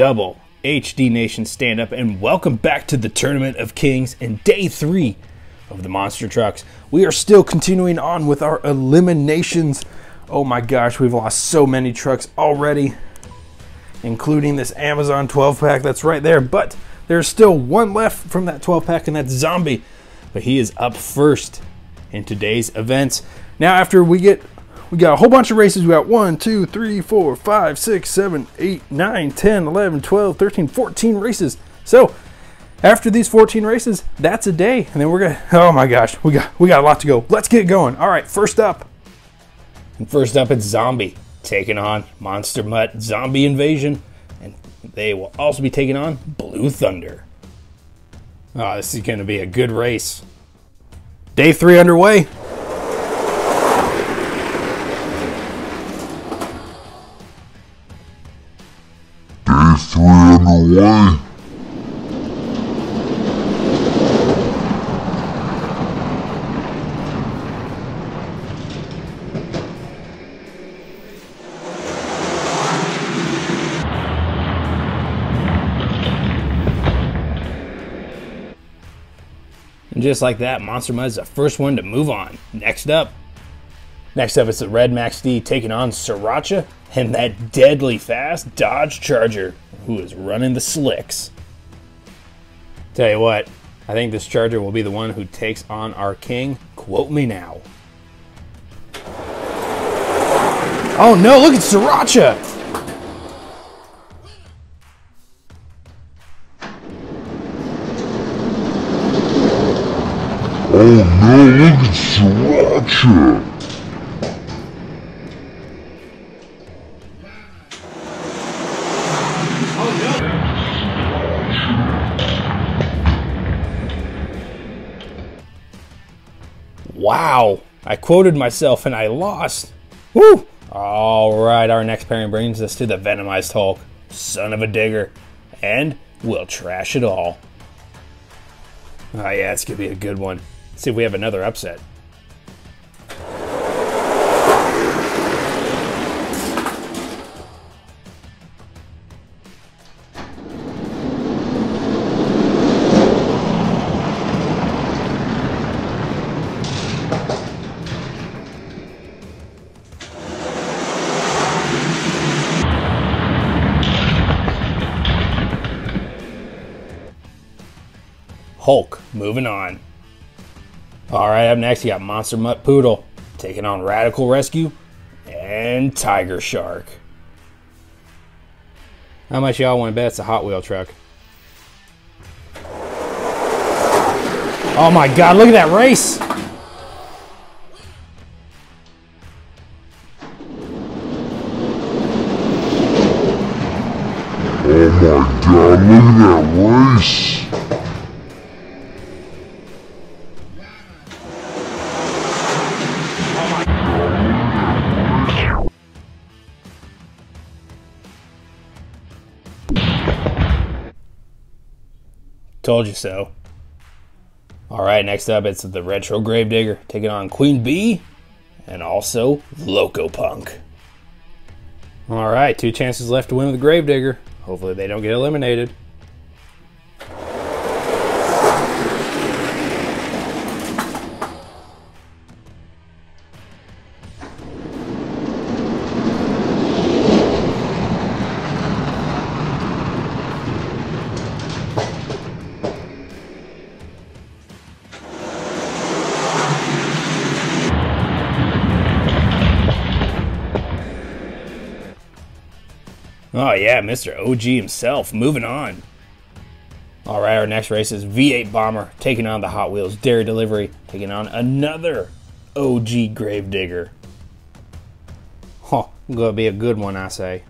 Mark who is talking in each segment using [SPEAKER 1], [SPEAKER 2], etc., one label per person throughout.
[SPEAKER 1] double HD Nation stand up and welcome back to the Tournament of Kings and day three of the Monster Trucks. We are still continuing on with our eliminations. Oh my gosh, we've lost so many trucks already, including this Amazon 12 pack that's right there. But there's still one left from that 12 pack, and that's Zombie. But he is up first in today's events. Now, after we get we got a whole bunch of races. We got 1, 2, 3, 4, 5, 6, 7, 8, 9, 10, 11, 12, 13, 14 races. So after these 14 races, that's a day. And then we're gonna oh my gosh, we got we got a lot to go. Let's get going. All right, first up. And first up it's Zombie taking on Monster Mutt Zombie Invasion. And they will also be taking on Blue Thunder. Oh, this is gonna be a good race. Day three underway.
[SPEAKER 2] Day three underway.
[SPEAKER 1] Just like that, Monster Mutt is the first one to move on. Next up. Next up, it's the Red Max D taking on Sriracha and that deadly fast Dodge Charger, who is running the slicks. Tell you what, I think this Charger will be the one who takes on our king. Quote me now. Oh no, look at Sriracha!
[SPEAKER 2] Oh no, look at Sriracha.
[SPEAKER 1] Wow, I quoted myself and I lost. Woo! All right, our next pairing brings us to the Venomized Hulk, Son-uva Digger, and we'll trash it all. Oh yeah, it's gonna be a good one. Let's see if we have another upset. Moving on. All right, up next, you got Monster Mutt Poodle taking on Radical Rescue and Tiger Shark. How much y'all want to bet it's a Hot Wheel truck? Oh my god, look at that race!
[SPEAKER 2] Oh my god, look at that race.
[SPEAKER 1] Told you so. All right, next up it's the Retro Gravedigger taking on Queen Bee and also Loco Punk. All right, two chances left to win with the Gravedigger. Hopefully they don't get eliminated. Oh yeah, Mr. OG himself. Moving on. All right, our next race is V8 Bomber taking on the Hot Wheels Dairy Delivery, taking on another OG Gravedigger. Huh, gonna be a good one, I say.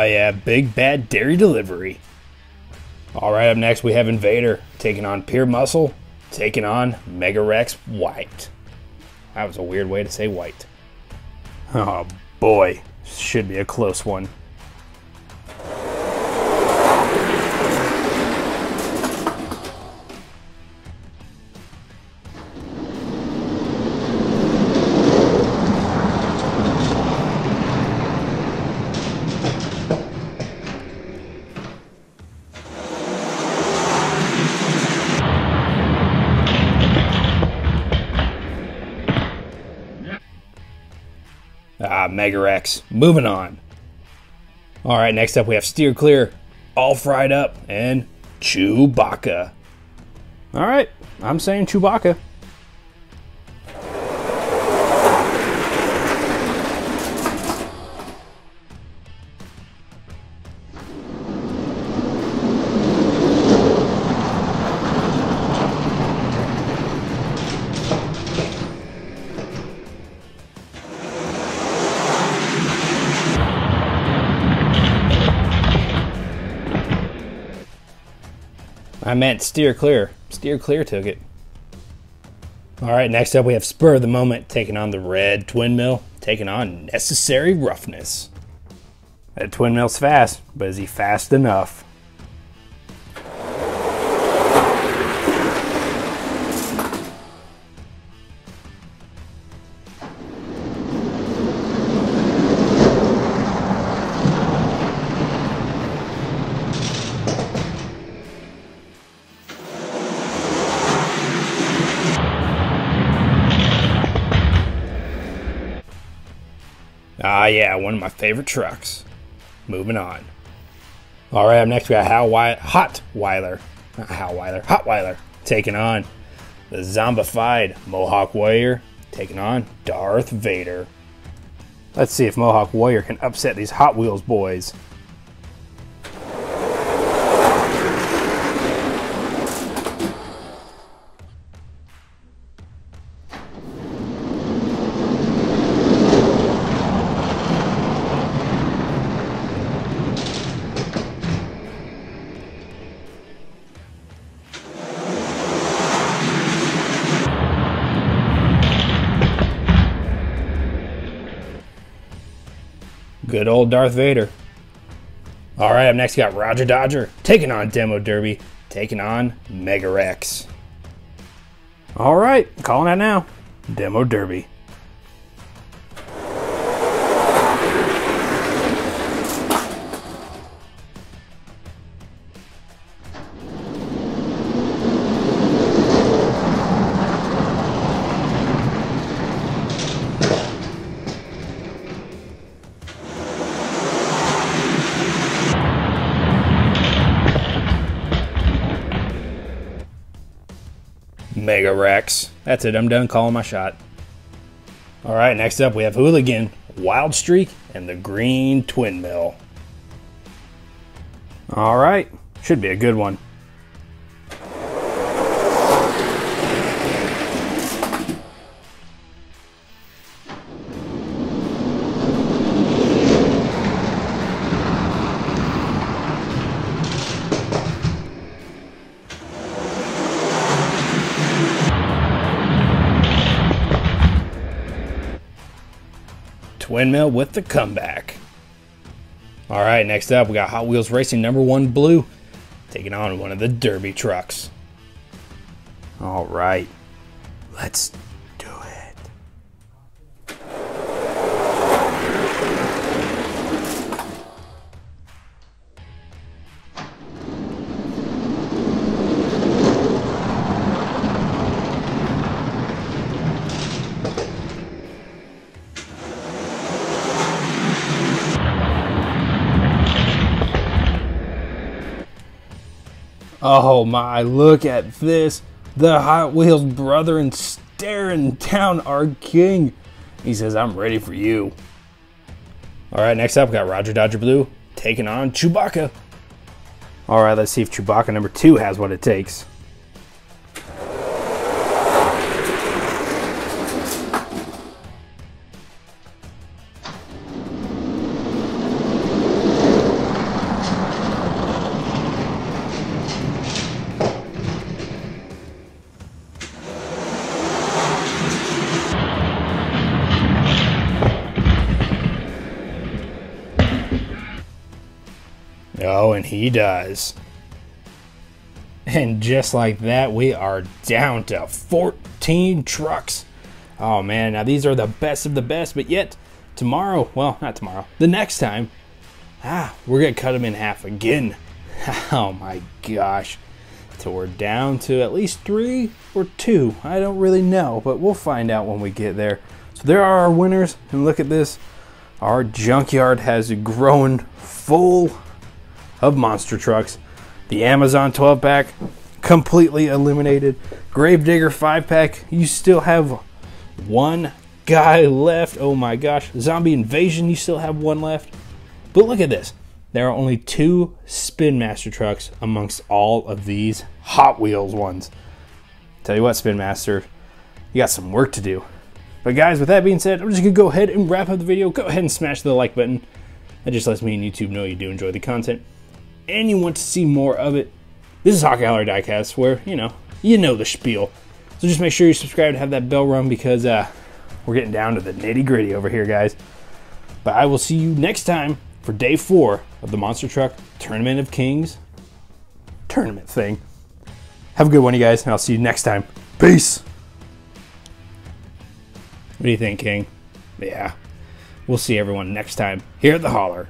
[SPEAKER 1] Oh yeah, big bad dairy delivery. All right, up next we have Invader taking on Pure Muscle taking on Mega Rex White. That was a weird way to say white. Oh boy, should be a close one. Ah, Megarex. Moving on. All right, next up we have Steer Clear, All Fried Up, and Chewbacca. All right, I'm saying Chewbacca. I meant steer clear. Steer clear took it. All right, next up we have Spur of the Moment taking on the Red Twin Mill, taking on Necessary Roughness. That Twin Mill's fast, but is he fast enough? Yeah, one of my favorite trucks. Moving on. All right, up next we got Hal Wy- Hot Weiler. Not Hal Weiler, Hotweiler taking on the zombified Mohawk Warrior, taking on Darth Vader. Let's see if Mohawk Warrior can upset these Hot Wheels boys. Old Darth Vader. All right, up next, got Roger Dodger taking on Demo Derby, taking on Mega Rex. All right, calling that now. Demo Derby. Mega Rex. That's it, I'm done calling my shot. All right, next up we have Hooligan, Wild Streak, and the Green Twin Mill. All right, should be a good one. Twin Mill with the comeback. All right, next up, we got Hot Wheels Racing number one blue taking on one of the Derby trucks. All right, let's Oh my, look at this. The Hot Wheels brother and staring down our king. He says, I'm ready for you. All right, next up, we got Roger Dodger Blue taking on Chewbacca. All right, let's see if Chewbacca number two has what it takes. And he does. And just like that, we are down to 14 trucks. Oh man, now these are the best of the best, but yet tomorrow, well, not tomorrow, the next time, ah, we're gonna cut them in half again. Oh my gosh. So we're down to at least three or two. I don't really know, but we'll find out when we get there. So there are our winners, and look at this. Our junkyard has grown full of monster trucks. The Amazon 12 pack completely eliminated. Gravedigger 5 pack, you still have one guy left. Oh my gosh. Zombie Invasion, you still have one left. But look at this. There are only two Spin Master trucks amongst all of these Hot Wheels ones. Tell you what, Spin Master, you got some work to do. But guys, with that being said, I'm just gonna go ahead and wrap up the video. Go ahead and smash the like button. That just lets me and YouTube know you do enjoy the content and you want to see more of it, this is Hawkeye Hauler Diecast, where, you know, you know the spiel. So just make sure you subscribe to have that bell rung because uh, we're getting down to the nitty gritty over here, guys. But I will see you next time for day four of the Monster Truck Tournament of Kings tournament thing. Have a good one, you guys, and I'll see you next time. Peace. What do you think, King? Yeah. We'll see everyone next time here at the Hauler.